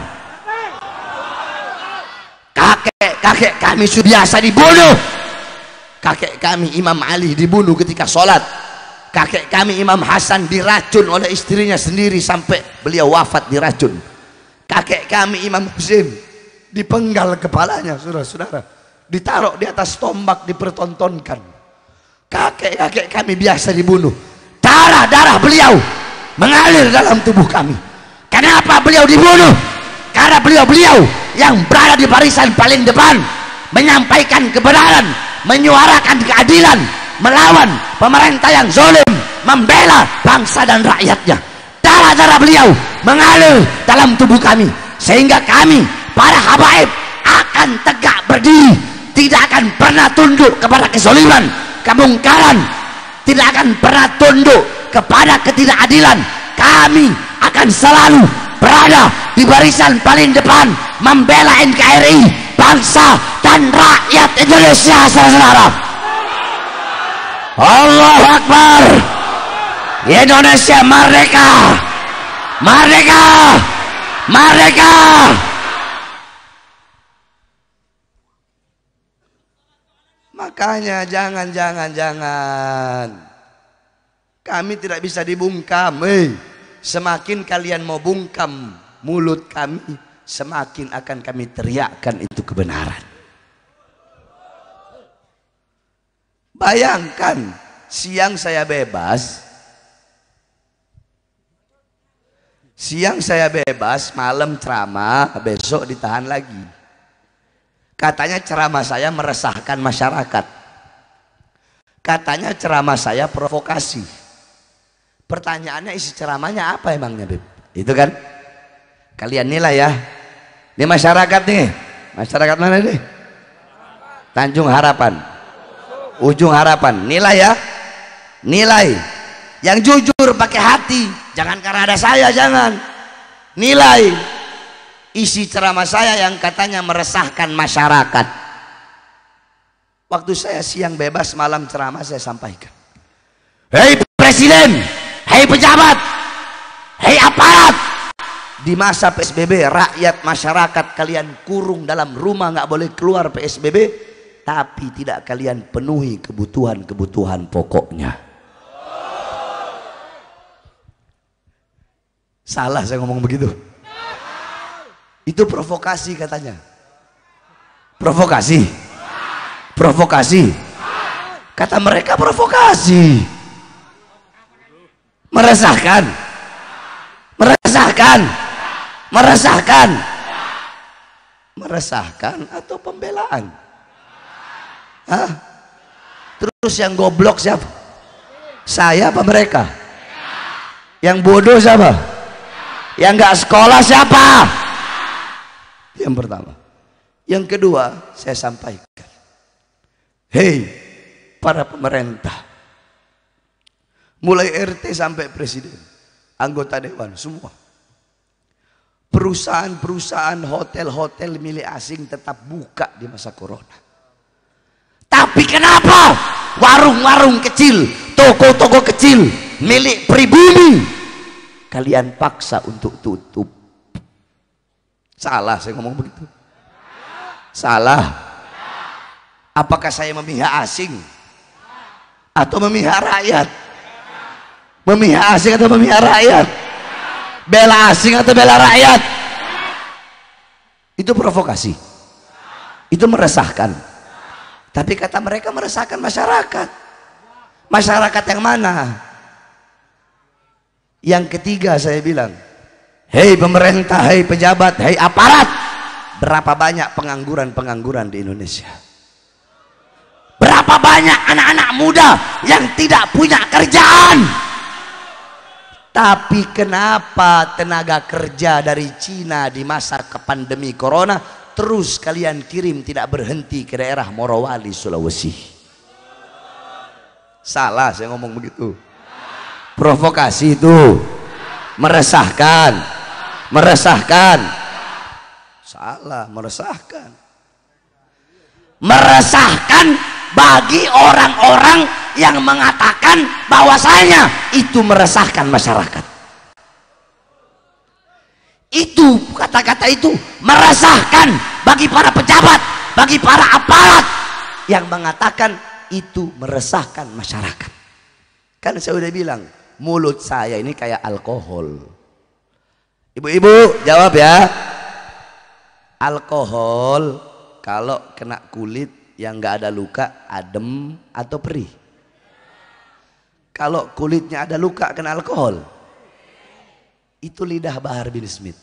Kakek-kakek kami sudah biasa dibunuh. Kakek kami Imam Ali dibunuh ketika sholat. Kakek kami Imam Hasan diracun oleh istrinya sendiri sampai beliau wafat diracun. Kakek kami Imam Husin dipenggal kepalanya, saudara-saudara. Ditaruh di atas tombak dipertontonkan. Kakek-kakek kami biasa dibunuh. Darah-darah beliau mengalir dalam tubuh kami. Kenapa beliau dibunuh? Karena beliau-beliau yang berada di barisan paling depan menyampaikan kebenaran, menyuarakan keadilan, melawan pemerintah yang zolim, membela bangsa dan rakyatnya. Darah-darah beliau mengalir dalam tubuh kami sehingga kami para habaib akan tegak berdiri, tidak akan pernah tunduk kepada kezoliman, kemungkaran, tidak akan pernah tunduk kepada ketidakadilan kami akan selalu berada di barisan paling depan membela NKRI bangsa dan rakyat Indonesia saudara-saudara. Allah Akbar. Indonesia merdeka. Merdeka. Merdeka. Makanya jangan jangan jangan kami tidak bisa dibungkam. Eh, semakin kalian mau bungkam mulut kami, semakin akan kami teriakkan itu kebenaran. Bayangkan, siang saya bebas, siang saya bebas, malam ceramah, besok ditahan lagi. Katanya ceramah saya meresahkan masyarakat. Katanya ceramah saya provokasi. Pertanyaannya isi ceramahnya apa emangnya Beb? Itu kan? Kalian nilai ya. Ini masyarakat nih. Masyarakat mana nih? Tanjung Harapan. Ujung Harapan. Nilai ya. Nilai. Yang jujur pakai hati. Jangan karena ada saya, jangan. Nilai. Isi ceramah saya yang katanya meresahkan masyarakat. Waktu saya siang bebas malam ceramah saya sampaikan. Hei Presiden, hei pejabat, hei aparat. Di masa PSBB rakyat masyarakat kalian kurung dalam rumah nggak boleh keluar PSBB, tapi tidak kalian penuhi kebutuhan-kebutuhan pokoknya. Salah saya ngomong begitu. Itu provokasi katanya. Provokasi. Provokasi. Kata mereka provokasi meresahkan. Meresahkan. Meresahkan. Meresahkan atau pembelaan? Hah? terus yang goblok siapa? Saya apa mereka? Yang bodoh siapa? Yang gak sekolah siapa? Yang pertama. Yang kedua saya sampaikan. Hei para pemerintah mulai RT sampai presiden, anggota dewan semua. Perusahaan-perusahaan hotel-hotel milik asing tetap buka di masa corona. Tapi kenapa warung-warung kecil, toko-toko kecil milik pribumi kalian paksa untuk tutup? Salah saya ngomong begitu. Salah. Apakah saya memihak asing? Atau memihak rakyat? Memihak asing atau memihak rakyat? Bela asing atau bela rakyat? Itu provokasi. Itu meresahkan. Tapi kata mereka meresahkan masyarakat. Masyarakat yang mana? Yang ketiga saya bilang, hei pemerintah, hei pejabat, hei aparat, berapa banyak pengangguran-pengangguran di Indonesia? Berapa banyak anak-anak muda yang tidak punya kerjaan? Tapi kenapa tenaga kerja dari Cina di masa ke pandemi corona terus kalian kirim tidak berhenti ke daerah Morowali, Sulawesi? Salah saya ngomong begitu. Provokasi itu meresahkan meresahkan. Salah meresahkan. Meresahkan bagi orang-orang yang mengatakan bahwasanya itu meresahkan masyarakat itu kata-kata itu meresahkan bagi para pejabat bagi para aparat yang mengatakan itu meresahkan masyarakat kan saya sudah bilang mulut saya ini kayak alkohol. Ibu-ibu jawab ya. Alkohol kalau kena kulit yang nggak ada luka adem atau perih. Kalau kulitnya ada luka kena alkohol. Itu lidah Bahar bin Smith.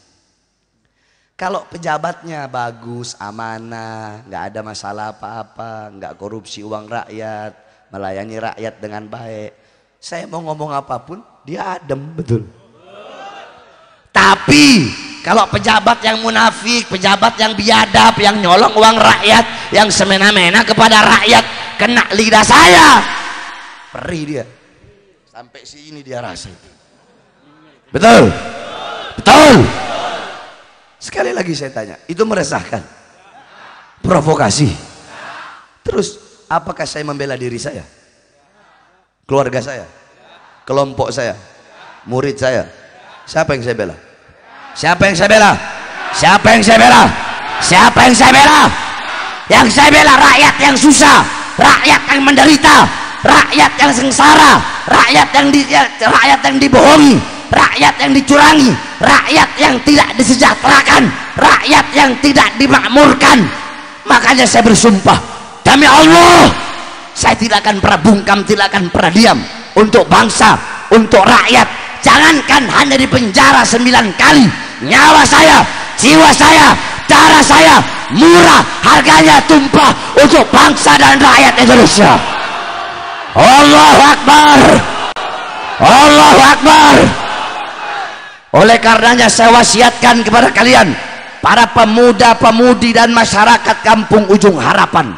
Kalau pejabatnya bagus, amanah, nggak ada masalah apa-apa, nggak korupsi uang rakyat, melayani rakyat dengan baik, saya mau ngomong apa pun, dia adem betul. Tapi kalau pejabat yang munafik, pejabat yang biadab, yang nyolong uang rakyat, yang semena-mena kepada rakyat, kena lidah saya, perih dia. Sampai sini dia rasa. Betul? Betul? Sekali lagi saya tanya, itu meresahkan? Provokasi? Terus, apakah saya membela diri saya? keluarga saya, kelompok saya, murid saya. Siapa yang saya bela? Siapa yang saya bela? Siapa yang saya bela? Siapa yang saya bela? Yang saya bela rakyat yang susah, rakyat yang menderita, rakyat yang sengsara, rakyat yang di, rakyat yang dibohongi, rakyat yang dicurangi, rakyat yang tidak disejahterakan, rakyat yang tidak dimakmurkan. Makanya saya bersumpah, demi Allah, saya tidak akan pernah bungkam tidak akan pernah diam untuk bangsa untuk rakyat jangankan hanya di penjara sembilan kali nyawa saya jiwa saya darah saya murah harganya tumpah untuk bangsa dan rakyat Indonesia Allahu Akbar! Allahu Akbar! Oleh karenanya saya wasiatkan kepada kalian para pemuda-pemudi dan masyarakat kampung ujung harapan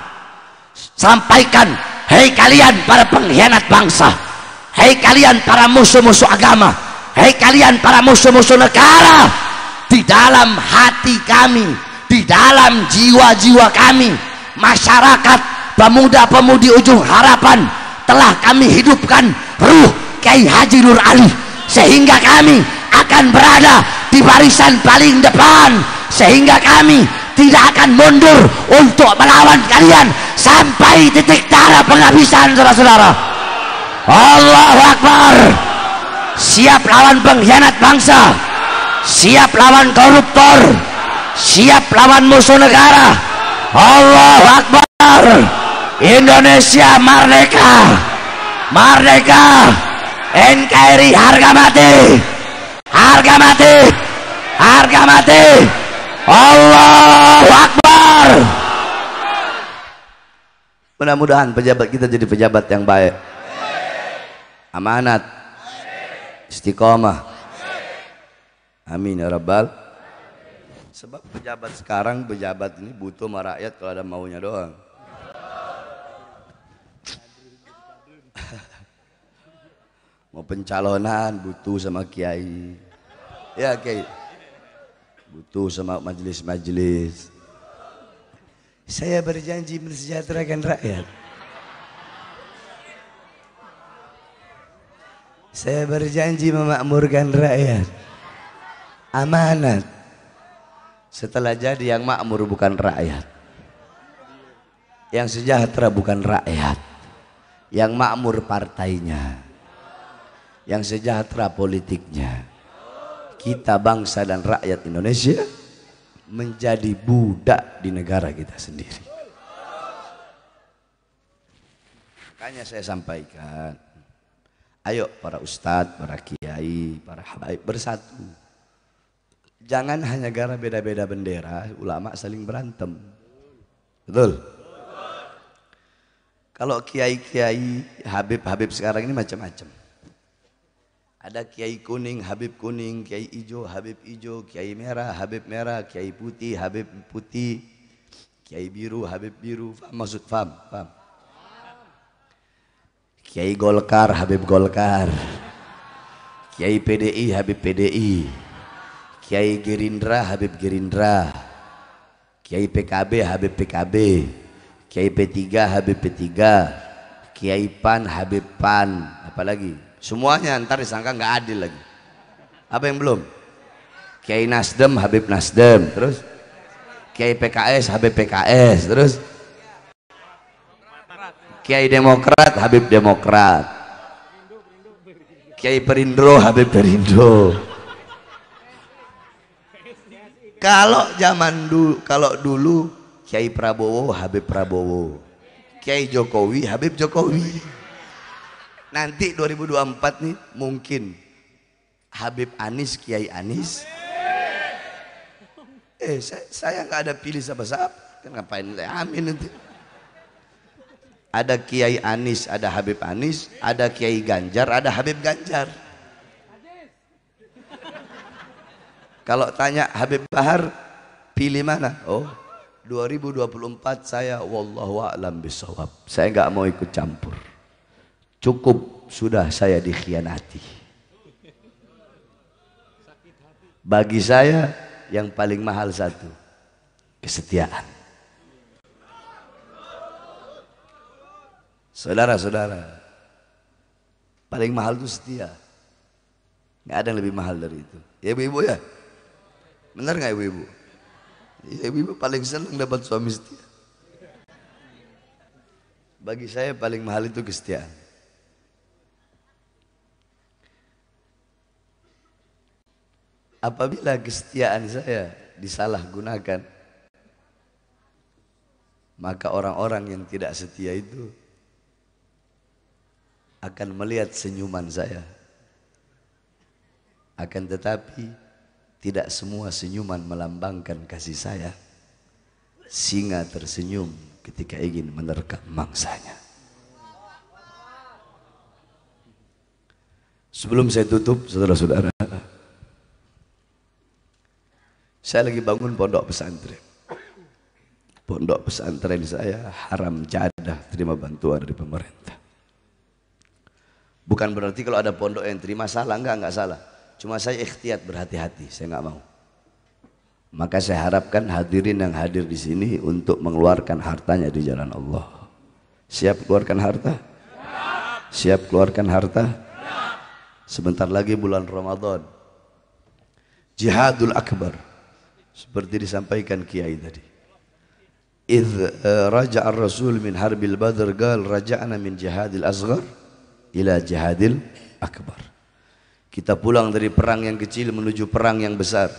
sampaikan hei kalian para pengkhianat bangsa hei kalian para musuh-musuh agama hei kalian para musuh-musuh negara di dalam hati kami di dalam jiwa-jiwa kami masyarakat pemuda-pemudi ujung harapan telah kami hidupkan ruh Kiai Haji Nur Ali sehingga kami akan berada di barisan paling depan sehingga kami tidak akan mundur untuk melawan kalian sampai titik darah penghabisan saudara-saudara. Allahu Akbar. Siap lawan pengkhianat bangsa. Siap lawan koruptor. Siap lawan musuh negara. Allahu Akbar Indonesia merdeka merdeka NKRI harga mati harga mati harga mati Allahu Akbar. Mudah-mudahan pejabat kita jadi pejabat yang baik. Amanat. Istiqomah. Amin ya rabbal. Sebab pejabat sekarang, pejabat ini butuh sama kalau ada maunya doang. Mau pencalonan butuh sama kiai. Ya kiai butuh sama majelis-majelis saya berjanji mensejahterakan rakyat saya berjanji memakmurkan rakyat amanat Setelah jadi yang makmur bukan rakyat. Yang sejahtera bukan rakyat. Yang makmur partainya. Yang sejahtera politiknya. Kita bangsa dan rakyat Indonesia menjadi budak di negara kita sendiri. Makanya saya sampaikan, ayo para ustadz, para kiai, para habaib bersatu. Jangan hanya gara beda-beda bendera, ulama saling berantem. Betul? Kalau kiai-kiai, habib-habib sekarang ini macam-macam. Ada kiai kuning, habib kuning, kiai hijau, habib hijau, kiai merah, habib merah, kiai putih, habib putih, kiai biru, habib biru. Faham maksud faham? Faham? Kiai Golkar, Habib Golkar. Kiai PDI, Habib PDI. Kiai Gerindra, Habib Gerindra. Kiai PKB, Habib PKB. Kiai P3, Habib P3. Kiai PAN, Habib PAN. Apalagi? Semuanya ntar disangka nggak adil lagi. Apa yang belum? Kiai Nasdem, Habib Nasdem. Terus? Kiai PKS, Habib PKS. Terus? Kiai Demokrat, Habib Demokrat. Kiai Perindo, Habib Perindo. Kalau zaman dulu, kalau dulu Kiai Prabowo, Habib Prabowo. Kiai Jokowi, Habib Jokowi. Nanti 2024 nih mungkin Habib Anis, Kiai Anis. Eh, saya nggak ada pilih siapa-siapa. Kan ngapain? Amin nanti ada Kiai Anis, ada Habib Anis, ada Kiai Ganjar, ada Habib Ganjar. Kalau tanya Habib Bahar, pilih mana? Oh, 2024 saya wallahu a'lam bisawab. Saya nggak mau ikut campur. Cukup sudah saya dikhianati. Bagi saya yang paling mahal satu, kesetiaan. Saudara-saudara, paling mahal itu setia. Nggak ada yang lebih mahal dari itu. Ya ibu-ibu ya? Benar nggak ibu-ibu? Ibu-ibu paling senang dapat suami setia. Bagi saya paling mahal itu kesetiaan. Apabila kesetiaan saya disalahgunakan, maka orang-orang yang tidak setia itu akan melihat senyuman saya. Akan tetapi tidak semua senyuman melambangkan kasih saya. Singa tersenyum ketika ingin menerkam mangsanya. Sebelum saya tutup, saudara-saudara, saya lagi bangun pondok pesantren. Pondok pesantren saya haram jadah terima bantuan dari pemerintah. Bukan berarti kalau ada pondok yang terima salah, enggak, enggak salah. Cuma saya ikhtiat berhati-hati, saya enggak mau. Maka saya harapkan hadirin yang hadir di sini untuk mengeluarkan hartanya di jalan Allah. Siap keluarkan harta? Siap keluarkan harta? Sebentar lagi bulan Ramadan. Jihadul Akbar. Seperti disampaikan Kiai tadi. Uh, raja'a rasul min harbil badr gal raja'na min jihadil asghar ila jihadil akbar. Kita pulang dari perang yang kecil menuju perang yang besar.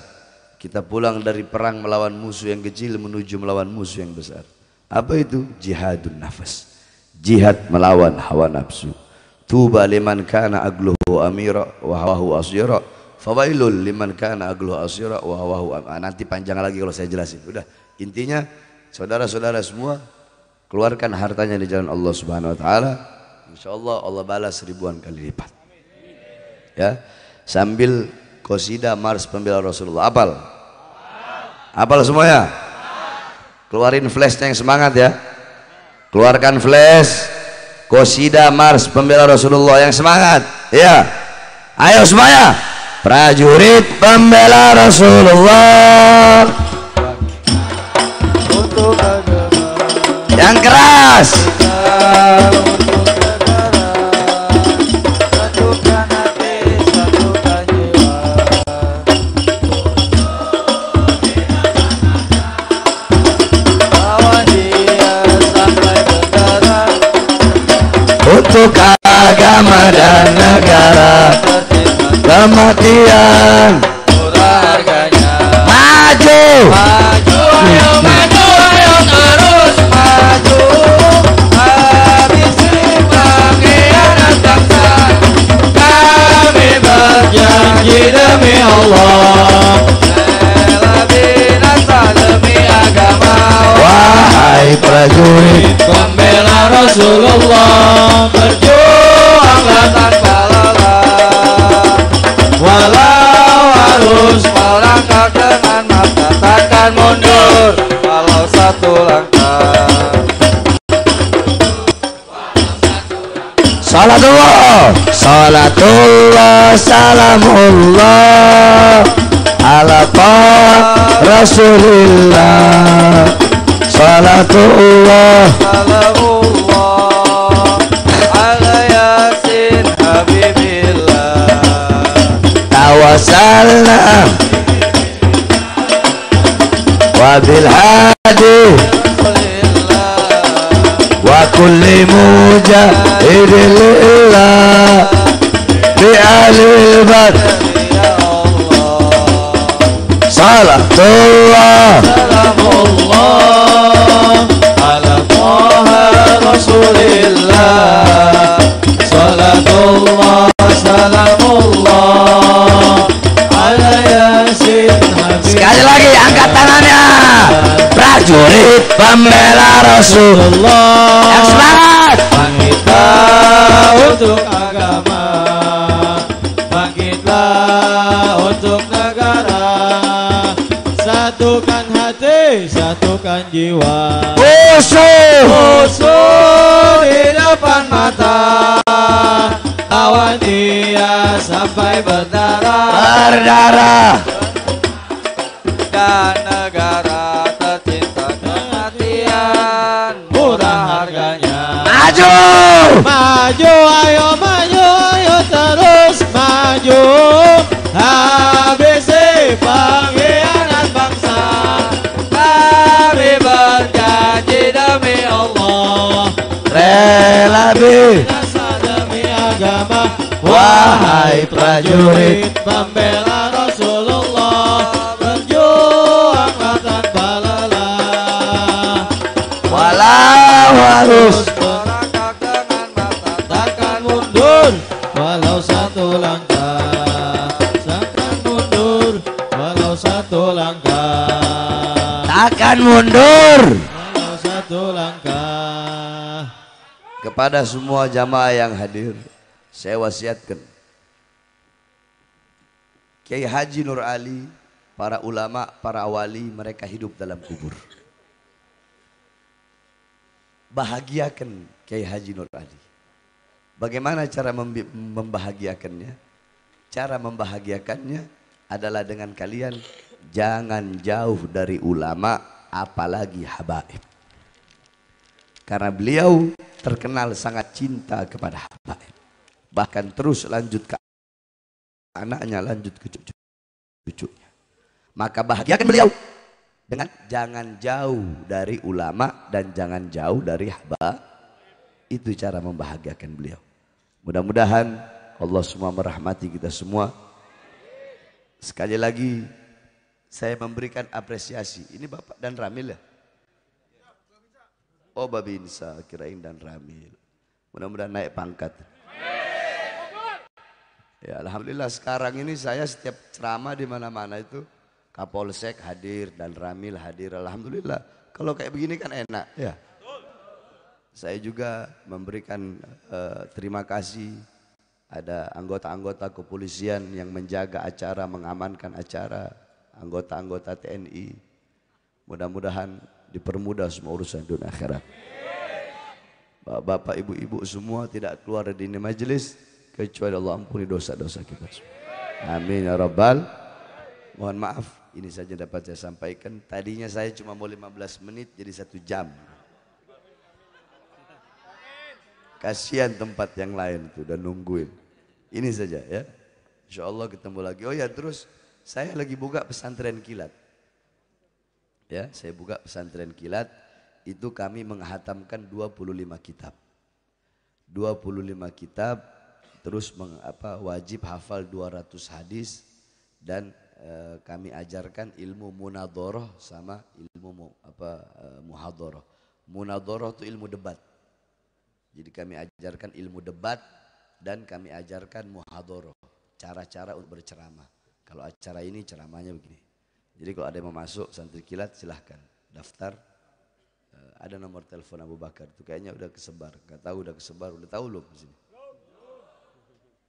Kita pulang dari perang melawan musuh yang kecil menuju melawan musuh yang besar. Apa itu? Jihadun nafas. Jihad melawan hawa nafsu. Tuba liman kana agluhu amira wa hawahu asyira. Fawailul liman kana agluhu asyira wa hawahu ah, Nanti panjang lagi kalau saya jelasin. Udah, intinya saudara-saudara semua keluarkan hartanya di jalan Allah Subhanahu wa taala Insya Allah Allah balas ribuan kali lipat. Ya, sambil kosida mars pembela Rasulullah. Apal? Apal semuanya? Keluarin flashnya yang semangat ya. Keluarkan flash. Kosida mars pembela Rasulullah yang semangat. Ya. Ayo semuanya. Prajurit pembela Rasulullah. Yang keras. Untuk agama dan negara. Kematian. Maju. Maju prajurit pembela Rasulullah berjuanglah tanpa lelah walau harus melangkah dengan mata takkan mundur walau satu langkah Salatullah Salatullah Salamullah Ala Rasulillah Salatullah salamullah ala yasin habibillah Tawassalna Wabil hadi Rasulillah Wa kulli mujahidin lillah Bi alil bad ya Allah Salatullah Rasulillah. Salatullah Salamullah. Ala Yasin Habib. Sekali lagi angkat tangannya. Prajurit pembela Rasulullah. Yang semangat. Bangkitlah untuk satukan jiwa. Musuh Musuh di depan mata. Lawan dia sampai berdarah. Berdarah. Dan negara tercinta kematian. Murah harganya. Maju. Maju ayo maju ayo terus maju. Habisi Rela bi Rasa demi agama Wahai prajurit. Pembela Rasulullah. Berjuanglah tanpa lelah Walau harus. Merangkak dengan mata takkan mundur. Walau satu langkah. Takkan mundur. Walau satu langkah. Takkan mundur. Walau satu langkah Kepada semua jamaah yang hadir Saya wasiatkan Kiai Haji Nur Ali Para ulama, para wali Mereka hidup dalam kubur Bahagiakan Kiai Haji Nur Ali Bagaimana cara membahagiakannya? Cara membahagiakannya adalah dengan kalian jangan jauh dari ulama apalagi habaib. Karena beliau terkenal sangat cinta kepada habaib. Bahkan terus lanjut ke anaknya, lanjut ke cucu- cucunya. Maka bahagiakan beliau dengan jangan jauh dari ulama dan jangan jauh dari haba. Itu cara membahagiakan beliau. Mudah-mudahan Allah semua merahmati kita semua. Sekali lagi saya memberikan apresiasi. Ini Bapak dan Ramil ya? Oh Babinsa, kirain dan Ramil. Mudah-mudahan naik pangkat. Ya Alhamdulillah sekarang ini saya setiap ceramah di mana-mana itu Kapolsek hadir dan Ramil hadir. Alhamdulillah. Kalau kayak begini kan enak ya. Saya juga memberikan eh, terima kasih ada anggota-anggota kepolisian yang menjaga acara, mengamankan acara, anggota-anggota TNI. Mudah-mudahan dipermudah semua urusan dunia akhirat. Bapak, ibu-ibu semua tidak keluar dari ini majelis kecuali Allah ampuni dosa-dosa kita semua. Amin ya rabbal. Mohon maaf, ini saja dapat saya sampaikan. Tadinya saya cuma mau 15 menit jadi satu jam. Kasihan tempat yang lain tuh dan nungguin. Ini saja ya. Insya Allah ketemu lagi. Oh ya terus saya lagi buka pesantren kilat. Ya, saya buka pesantren kilat. Itu kami menghatamkan 25 kitab. 25 kitab terus meng, apa wajib hafal 200 hadis dan e, kami ajarkan ilmu munadoroh sama ilmu mu, apa e, muhadoroh. Munadoroh itu ilmu debat. Jadi kami ajarkan ilmu debat dan kami ajarkan muhadoroh, cara-cara untuk berceramah. Kalau acara ini ceramahnya begini. Jadi kalau ada yang mau masuk santri kilat silahkan daftar. E, ada nomor telepon Abu Bakar itu kayaknya udah kesebar. Gak tahu udah kesebar, udah tahu loh di sini.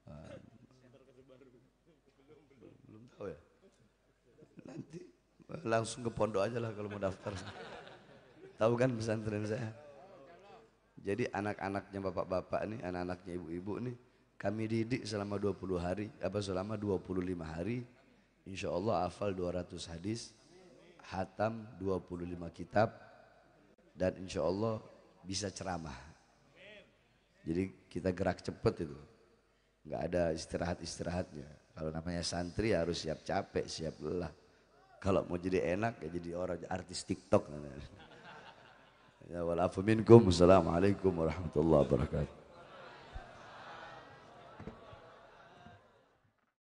Uh, belum tahu ya. Nanti langsung ke pondok aja lah kalau mau daftar. Tahu kan pesantren saya? Jadi anak-anaknya bapak-bapak nih, anak-anaknya ibu-ibu nih, kami didik selama 20 hari, apa selama 25 hari, insya Allah hafal 200 hadis, hatam 25 kitab, dan insya Allah bisa ceramah. Jadi kita gerak cepet itu nggak ada istirahat-istirahatnya. Kalau namanya santri harus siap capek, siap lelah. Kalau mau jadi enak ya jadi orang artis TikTok. Ya walafu minkum. Assalamualaikum warahmatullahi wabarakatuh.